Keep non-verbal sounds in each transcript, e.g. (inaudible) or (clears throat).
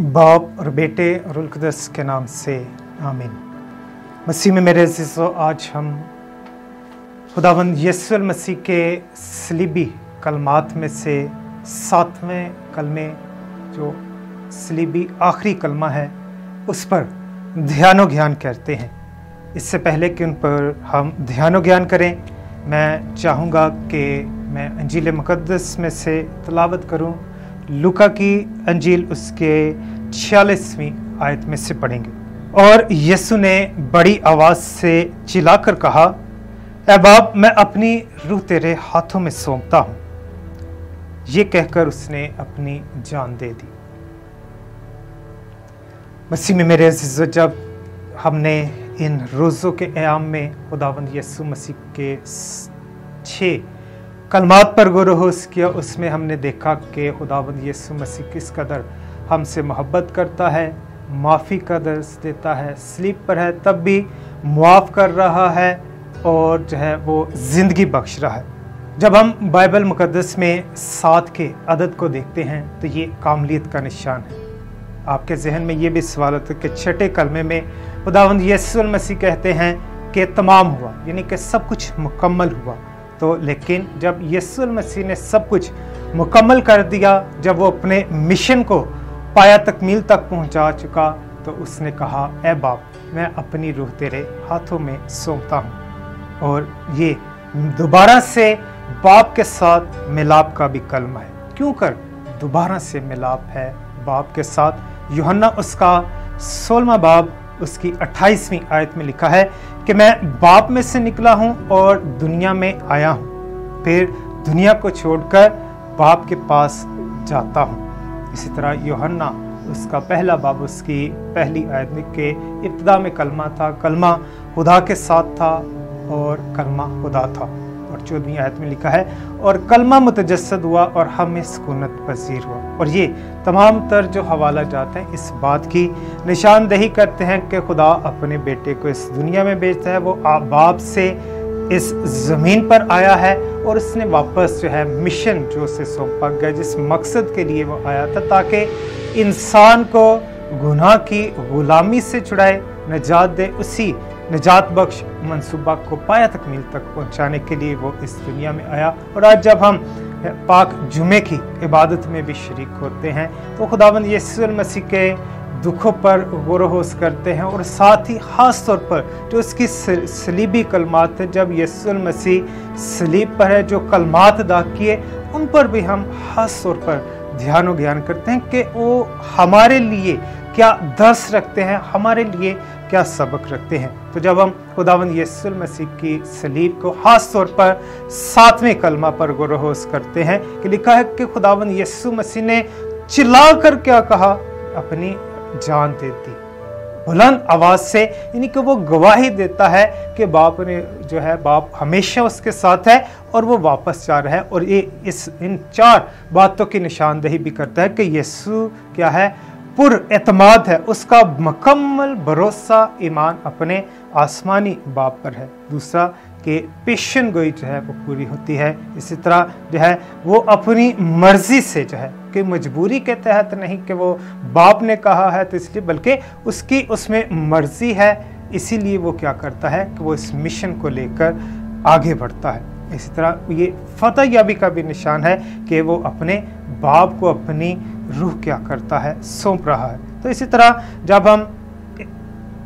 बाप और बेटे और उलकदस के नाम से, आमीन। मसीह में मेरे अजीज़ो, आज हम खुदावंद यसु मसीह के सलीबी कलमात में से सातवें कलमे, जो सलीबी आखिरी कलमा है, उस पर ध्यानो ज्ञान करते हैं। इससे पहले कि उन पर हम ध्यानो ज्ञान करें, मैं चाहूँगा कि मैं अंजील मुक़दस में से तलावत करूँ। लुका की अंजील उसके छियालीसवीं आयत में से पढ़ेंगे। और यीशु ने बड़ी आवाज़ से चिल्लाकर कहा ए बाप, मैं अपनी रूह तेरे हाथों में सौंपता हूँ। ये कहकर उसने अपनी जान दे दी। मसीह में मेरे अज़ीज़, जब हमने इन रोज़ों के आयाम में खुदावंद यसु मसीह के छः कलमात पर गुरहोस किया, उसमें हमने देखा कि खुदावंद यसु मसीह किस कदर हमसे मोहब्बत करता है, माफ़ी का दर्स देता है, स्लीप पर है, तब भी मुआफ़ कर रहा है और जो है वो ज़िंदगी बख्श रहा है। जब हम बाइबल मुकदस में सात के अदद को देखते हैं तो ये कामलियत का निशान है। आपके जहन में ये भी सवाल होता है कि छठे कलमे में खुदावंद यसुल मसीह कहते हैं कि तमाम हुआ, यानी कि सब कुछ मुकम्मल हुआ। तो लेकिन जब यसुल मसीह ने सब कुछ मुकम्मल कर दिया, जब वो अपने मिशन को पाया तकमील तक पहुँचा चुका तो उसने कहा ए बाप, मैं अपनी रूह तेरे हाथों में सौंपता हूँ। और ये दोबारा से बाप के साथ मिलाप का भी कलम है। क्यों कर? दोबारा से मिलाप है बाप के साथ। यूहन्ना उसका सोलवा बाब, उसकी अट्ठाईसवीं आयत में लिखा है कि मैं बाप में से निकला हूँ और दुनिया में आया हूँ। फिर दुनिया को छोड़कर बाप के पास जाता हूँ। इसी तरह योहन्ना, उसका पहला बाब, उसकी पहली आयत के इब्तदा में कलमा था, कलमा खुदा के साथ था और कलमा खुदा था। और चौदहवीं आयत में लिखा है, और कलमा मुतजसद हुआ और हमें सुकूनत पसीर हुआ। और ये तमाम तर जो हवाला जाते हैं, इस बात की निशानदही करते हैं कि खुदा अपने बेटे को इस दुनिया में भेजता है। वो बाप से इस ज़मीन पर आया है और उसने वापस जो है मिशन जो उसे सौंपा गया, जिस मकसद के लिए वो आया था, ताकि इंसान को गुनाह की गुलामी से छुड़ाए, नजात दे, उसी निजात बख्श मनसूबा को पाया तकमील तक पहुँचाने के लिए वो इस दुनिया में आया। और आज जब हम पाक जुमे की इबादत में भी शरीक होते हैं तो खुदाबंद यसुल मसीह के दुखों पर गुरहोश करते हैं और साथ ही ख़ास तौर पर जो उसकी सलीबी कलमात है, जब यसुल मसीह सलीब पर है, जो कलमात अदा किए, उन पर भी हम ख़ास तौर पर ध्यान और ज्ञान करते हैं कि वो हमारे लिए क्या दर्श रखते हैं, हमारे लिए क्या सबक रखते हैं। तो जब हम खुदावंद यसुल मसीह की सलीब को खास तौर पर सातवें कलमा पर गुरहोश करते हैं कि लिखा है कि खुदावंद यसु मसीह ने चिल्ला कर क्या कहा? अपनी जान देती बुलंद आवाज़ से यानी कि वो गवाही देता है कि बाप ने जो है, बाप हमेशा उसके साथ है और वो वापस जा रहा है और ये इस, इन चार बातों की निशानदेही भी करता है कि यीशु क्या है? पुर एतमाद है। उसका मुकम्मल भरोसा, ईमान अपने आसमानी बाप पर है। दूसरा कि पेशन गोई जो है वो पूरी होती है। इसी तरह जो है वो अपनी मर्ज़ी से जो है कि मजबूरी के तहत नहीं कि वो बाप ने कहा है तो इसलिए, बल्कि उसकी उसमें मर्ज़ी है। इसीलिए वो क्या करता है कि वो इस मिशन को लेकर आगे बढ़ता है। इसी तरह ये फतेह याबी का भी निशान है कि वो अपने बाप को अपनी रूह क्या करता है, सौंप रहा है। तो इसी तरह जब हम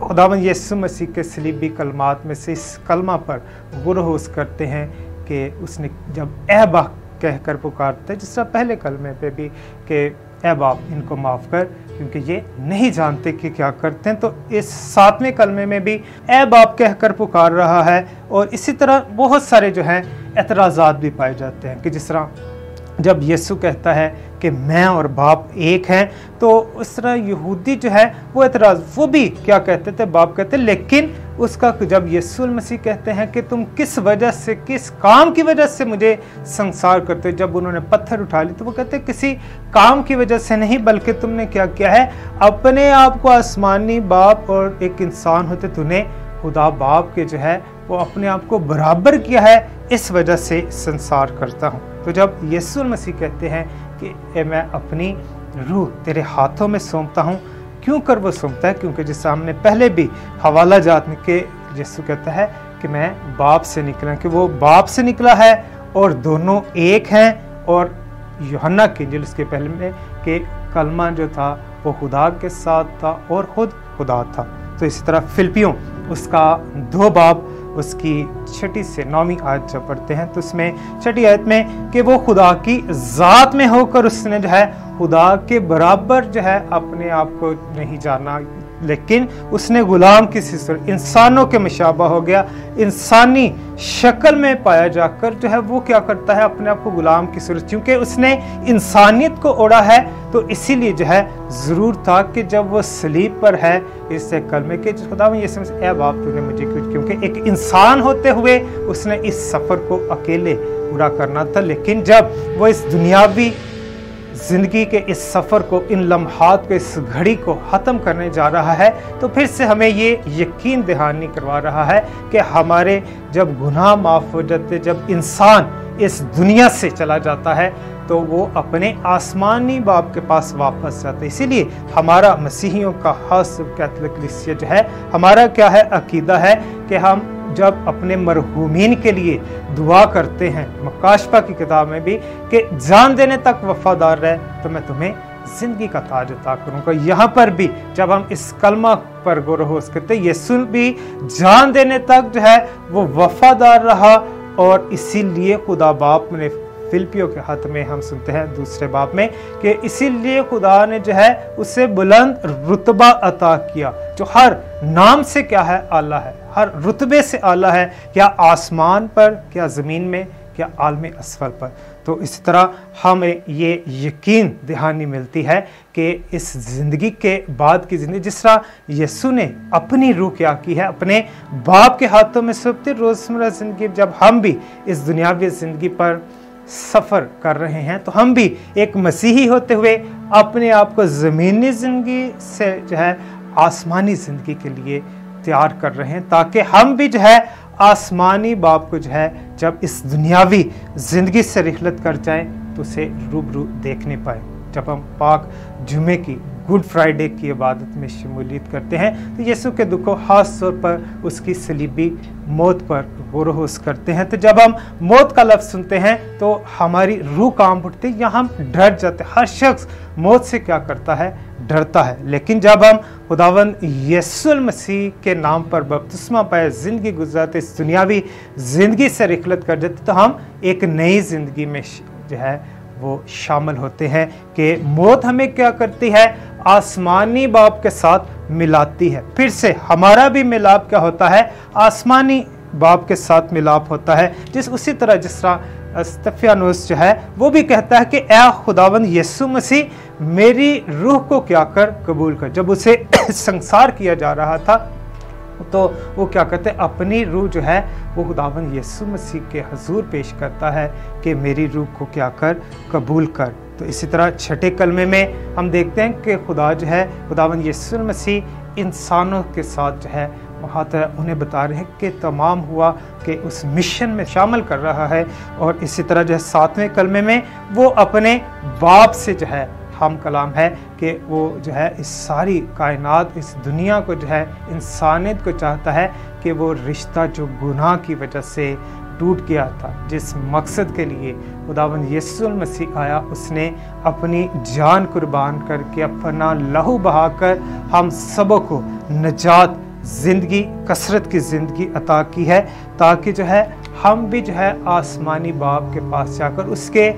खुदावन यसु मसीह के सलीबी कलमात में से इस कलमा पर गुरहोश करते हैं कि उसने जब ए बाप कहकर पुकारते जिस तरह पहले कलमे पे भी कि ए बाप इनको माफ़ कर, क्योंकि ये नहीं जानते कि क्या करते हैं तो इस सातवें कलमे में भी ए बाप कहकर पुकार रहा है, और इसी तरह बहुत सारे जो हैं, एतराज़ात भी पाए जाते हैं कि जिस तरह जब यीशु कहता है कि मैं और बाप एक हैं तो उस तरह यहूदी जो है, वो एतराज़, वो भी क्या कहते थे? बाप कहते, लेकिन उसका जब यीशु मसीह कहते हैं कि तुम किस वजह से, किस काम की वजह से मुझे संसार करते जब उन्होंने पत्थर उठा ली तो वो कहते, किसी काम की वजह से नहीं, बल्कि तुमने क्या किया है? अपने आप को आसमानी बाप और एक इंसान होते, तूने खुदा बाप के जो है वो अपने आप को बराबर किया है, इस वजह से संसार करता हूँ। तो जब यीशु मसीह कहते हैं कि मैं अपनी रूह तेरे हाथों में सौंपता हूँ। क्यों कर वो सौंपता है? क्योंकि जिस हमने पहले भी हवाला जात के यीशु कहता है कि, मैं बाप से निकला कि वो बाप से निकला है और दोनों एक हैं और योहन्ना के जिल उसके पहले में कि कलमा जो था, वो खुदा के साथ था और खुद खुदा था। तो इसी तरह फिलिपियों, उसका दो बाप उसकी छठी से नौवीं आयत जब पढ़ते हैं तो उसमें छठी आयत में कि वो खुदा की ज़ात में होकर उसने जो है, खुदा के बराबर जो है, अपने आप को नहीं जाना लेकिन उसने गुलाम की सिसर इंसानों के मशाबा हो गया। इंसानी शक्ल में पाया जाकर जो है वो क्या करता है, अपने आप को गुलाम की सूरत, क्योंकि उसने इंसानियत को ओढ़ा है तो इसीलिए जो है ज़रूर था कि जब वो सलीब पर है इससे कलमे के खुदा में ये समझ ए बाप, तूने मुझे क्यों क्योंकि एक इंसान होते हुए उसने इस सफ़र को अकेले पूरा करना था। लेकिन जब वो इस दुनियावी ज़िंदगी के इस सफ़र को, इन लम्हात को इस घड़ी को ख़त्म करने जा रहा है तो फिर से हमें ये यकीन दहानी करवा रहा है कि हमारे जब गुनाह माफ़ हो जाते, जब इंसान इस दुनिया से चला जाता है तो वो अपने आसमानी बाप के पास वापस जाते इसीलिए हमारा मसीहियों का खास कैथलिक जो है, हमारा क्या है, अकीदा है कि हम जब अपने मरहूमिन के लिए दुआ करते हैं मकाशपा की किताब में भी कि जान देने तक वफादार रहे तो मैं तुम्हें ज़िंदगी का ताज अता करूँगा। यहाँ पर भी जब हम इस कलमा पर गोरहोस करते, यीशु भी जान देने तक जो है, वो वफादार रहा और इसीलिए खुदा बाप ने फिलिपियों के हाथ में हम सुनते हैं दूसरे बाप में कि इसीलिए खुदा ने जो है उसे बुलंद रुतबा अता किया, जो हर नाम से क्या है? आला है। हर रुतबे से आला है। क्या आसमान पर, क्या ज़मीन में, क्या आलम असफल पर। तो इसी तरह हमें ये यकीन दहानी मिलती है कि इस ज़िंदगी के बाद की ज़िंदगी, जिस तरह यसु ने अपनी रूह क्या की है, अपने बाप के हाथों में सौंपती रोज़मर्रा ज़िंदगी, जब हम भी इस दुनियावी ज़िंदगी पर सफ़र कर रहे हैं तो हम भी एक मसीही होते हुए अपने आप को ज़मीनी ज़िंदगी से जो है आसमानी ज़िंदगी के लिए तैयार कर रहे हैं, ताकि हम भी जो है आसमानी बाप को जो है जब इस दुनियावी ज़िंदगी से रिखलत कर जाएँ तो उसे रूबरू देखने पाए। जब हम पाक जुमे की गुड फ्राइडे की इबादत में शमूलियत करते हैं। तो यीशु के दुखों, ख़ास तौर पर उसकी सलीबी मौत पर गोरहोस करते हैं। तो जब हम मौत का लफ्ज़ सुनते हैं तो हमारी रूह काम उठती है, या हम डर जाते हैं। हर शख्स मौत से क्या करता है? डरता है। लेकिन जब हम खुदावन यसुल मसीह के नाम पर बपतिस्मा पाए, ज़िंदगी गुजराते, इस दुनियावी ज़िंदगी से रिखलत कर देते तो हम एक नई ज़िंदगी में जो है वो शामिल होते हैं कि मौत हमें क्या करती है? आसमानी बाप के साथ मिलाती है। फिर से हमारा भी मिलाप क्या होता है? आसमानी बाप के साथ मिलाप होता है। जिस उसी तरह जिस तरह अस्तफियानुस जो है, वो भी कहता है कि, ए खुदावंद यसु मसीह, मेरी रूह को क्या कर, कबूल कर। जब उसे (clears throat) संसार किया जा रहा था तो वो क्या कहते हैं, अपनी रूह जो है, वो खुदावन यसु मसीह के हजूर पेश करता है कि मेरी रूह को क्या कर, कबूल कर। तो इसी तरह छठे कलमे में हम देखते हैं कि खुदा जो है खुदावन यसु मसीह इंसानों के साथ जो है, वहाँ तरह उन्हें बता रहे हैं कि तमाम हुआ कि उस मिशन में शामिल कर रहा है और इसी तरह जो है, सातवें कलमे में वो अपने बाप से जो है हम कलाम है कि वो जो है इस सारी कायनात, इस दुनिया को जो है, इंसानियत को चाहता है कि वो रिश्ता जो गुनाह की वजह से टूट गया था, जिस मकसद के लिए खुदावन यसुल मसीह आया, उसने अपनी जान कुर्बान करके, अपना लहू बहाकर हम सबों को नजात ज़िंदगी, कसरत की ज़िंदगी अता की है, ताकि जो है, हम भी जो है, आसमानी बाप के पास जाकर उसके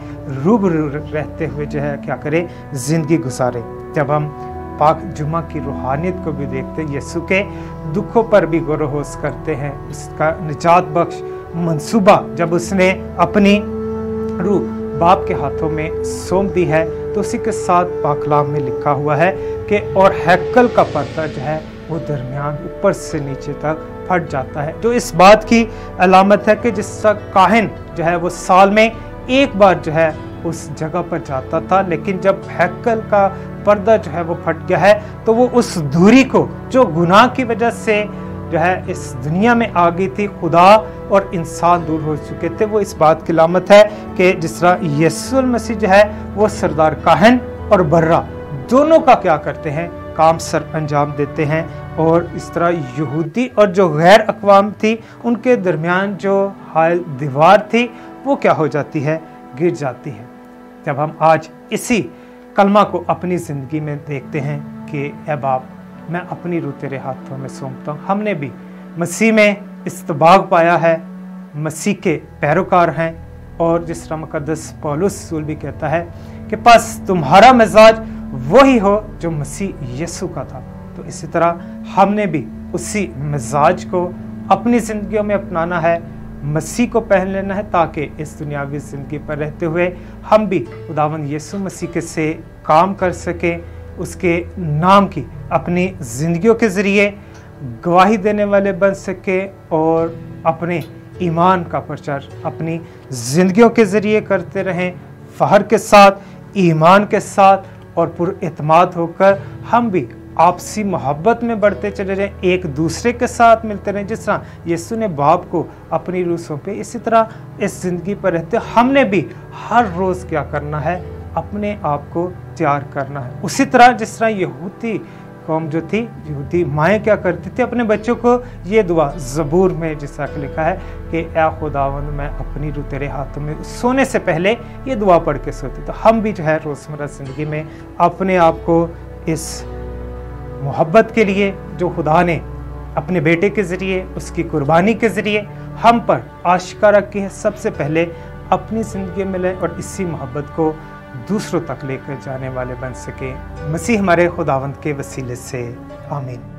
रूबरू रहते हुए जो है, क्या करें, ज़िंदगी गुजारें। जब हम पाक जुमा की रूहानियत को भी देखते हैं यसु के दुखों पर भी गौरहोश करते हैं, उसका निजात बख्श, मंसूबा, जब उसने अपनी रूह बाप के हाथों में सौंप दी है तो उसी के साथ पाकलाम में लिखा हुआ है कि, और हैकल का पर्दा जो है वो दरमियान ऊपर से नीचे तक फट जाता है। जो इस बात की अलामत है कि जिसका काहिन जो है वो साल में एक बार जो है उस जगह पर जाता था, लेकिन जब हैकल का पर्दा जो है वो फट गया है तो वो उस दूरी को जो गुनाह की वजह से जो है इस दुनिया में आ गई थी, खुदा और इंसान दूर हो चुके थे। वो इस बात की लामत है कि जिस तरह यसुल मसीह जो है वो सरदार काहन और बर्रा दोनों का क्या करते हैं? काम सर अंजाम देते हैं और इस तरह यहूदी और जो गैर अकवाम थी, उनके दरमियान जो हाल दीवार थी, वो क्या हो जाती है? गिर जाती है। जब हम आज इसी कलमा को अपनी ज़िंदगी में देखते हैं कि ए बाप, मैं अपनी रू तेरे हाथों में सौंपता हूँ। हमने भी मसीह में इस्तबाग पाया है। मसीह के पैरोकार हैं और जिस तरह मुकदस पौलुस भी कहता है कि, बस तुम्हारा मिजाज वही हो जो मसीह यसु का था। तो इसी तरह हमने भी उसी मिजाज को अपनी ज़िंदगी में अपनाना है, मसीह को पहन लेना है ताकि इस दुनियावी ज़िंदगी पर रहते हुए हम भी उदावन यसु मसीह के से काम कर सकें, उसके नाम की अपनी ज़िंदगियों के ज़रिए गवाही देने वाले बन सके और अपने ईमान का प्रचार अपनी ज़िंदगियों के ज़रिए करते रहें। फ़हर के साथ, ईमान के साथ और पुरमाद होकर हम भी आपसी मोहब्बत में बढ़ते चले रहें एक दूसरे के साथ मिलते रहें। जिस तरह यीशु ने बाप को अपनी रूसों पे इसी तरह इस ज़िंदगी पर रहते हमने भी हर रोज़ क्या करना है? अपने आप को तैयार करना है। उसी तरह जिस तरह यहूदी कौम जो थी, यहूदी माएँ क्या करती थी? अपने बच्चों को ये दुआ ज़बूर में, जिस तरह लिखा है कि, ए खुदावन मैं अपनी रू तेरे हाथों में सोने से पहले ये दुआ पढ़ के सोती तो हम भी जो है, रोज़मर्रा ज़िंदगी में अपने आप को इस मोहब्बत के लिए, जो खुदा ने अपने बेटे के ज़रिए, उसकी कुर्बानी के ज़रिए हम पर आशिका रखी है, सबसे पहले अपनी ज़िंदगी में लें और इसी मोहब्बत को दूसरों तक लेकर जाने वाले बन सके। मसीह हमारे खुदावंत के वसीले से। आमीन।